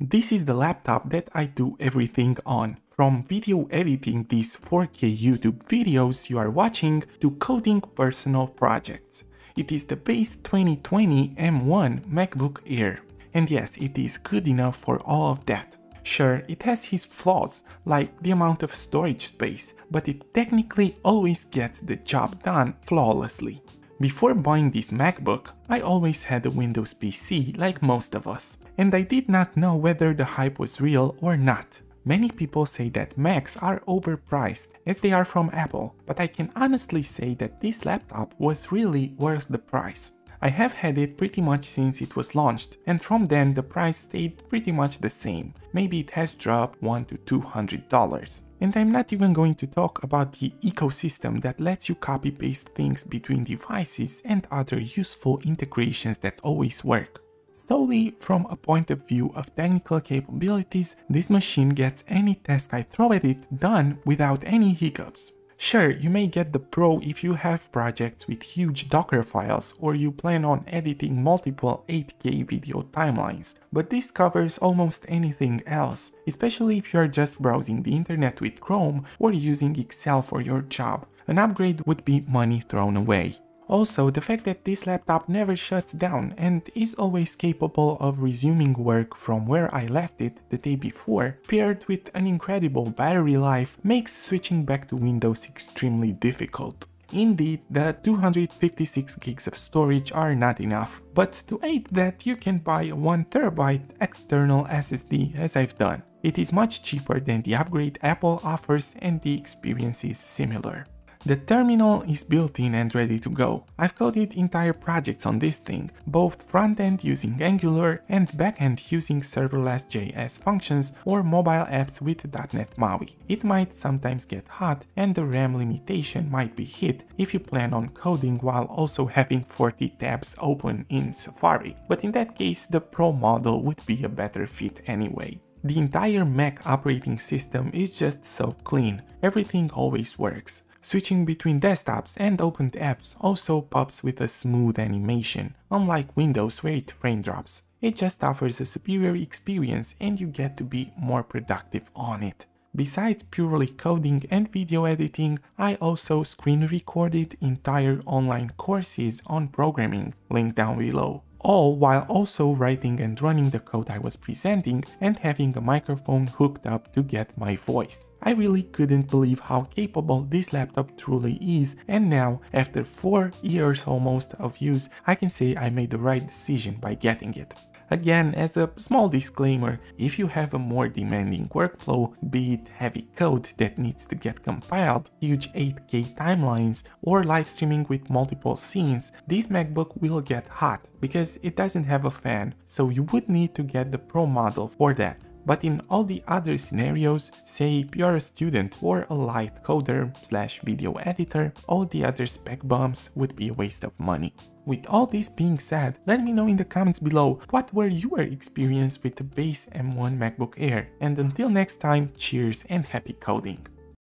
This is the laptop that I do everything on. From video editing these 4K YouTube videos you are watching to coding personal projects. It is the base 2020 M1 MacBook Air. And yes, it is good enough for all of that. Sure, it has his flaws, like the amount of storage space, but it technically always gets the job done flawlessly. Before buying this MacBook, I always had a Windows PC like most of us, and I did not know whether the hype was real or not. Many people say that Macs are overpriced as they are from Apple, but I can honestly say that this laptop was really worth the price. I have had it pretty much since it was launched, and from then the price stayed pretty much the same. Maybe it has dropped 1 to 200 dollars. And I'm not even going to talk about the ecosystem that lets you copy paste things between devices and other useful integrations that always work. Solely from a point of view of technical capabilities, this machine gets any task I throw at it done without any hiccups. Sure, you may get the Pro if you have projects with huge Docker files or you plan on editing multiple 8K video timelines, but this covers almost anything else, especially if you are just browsing the internet with Chrome or using Excel for your job. An upgrade would be money thrown away. Also, the fact that this laptop never shuts down and is always capable of resuming work from where I left it the day before, paired with an incredible battery life, makes switching back to Windows extremely difficult. Indeed, the 256 gigs of storage are not enough, but to aid that you can buy a 1TB external SSD as I've done. It is much cheaper than the upgrade Apple offers and the experience is similar. The terminal is built in and ready to go. I've coded entire projects on this thing, both front-end using Angular and back-end using serverless JS functions or mobile apps with .NET MAUI. It might sometimes get hot and the RAM limitation might be hit if you plan on coding while also having 40 tabs open in Safari, but in that case the Pro model would be a better fit anyway. The entire Mac operating system is just so clean, everything always works. Switching between desktops and opened apps also pops with a smooth animation, unlike Windows where it frame drops. It just offers a superior experience and you get to be more productive on it. Besides purely coding and video editing, I also screen recorded entire online courses on programming, link down below all while also writing and running the code I was presenting and having a microphone hooked up to get my voice. I really couldn't believe how capable this laptop truly is and now, after 4 years almost of use, I can say I made the right decision by getting it. Again, as a small disclaimer, if you have a more demanding workflow, be it heavy code that needs to get compiled, huge 8K timelines, or live streaming with multiple scenes, this MacBook will get hot because it doesn't have a fan, so you would need to get the Pro model for that. But in all the other scenarios, say you're a student or a light coder slash video editor, all the other spec bumps would be a waste of money. With all this being said, let me know in the comments below what were your experience with the base M1 MacBook Air and until next time, cheers and happy coding!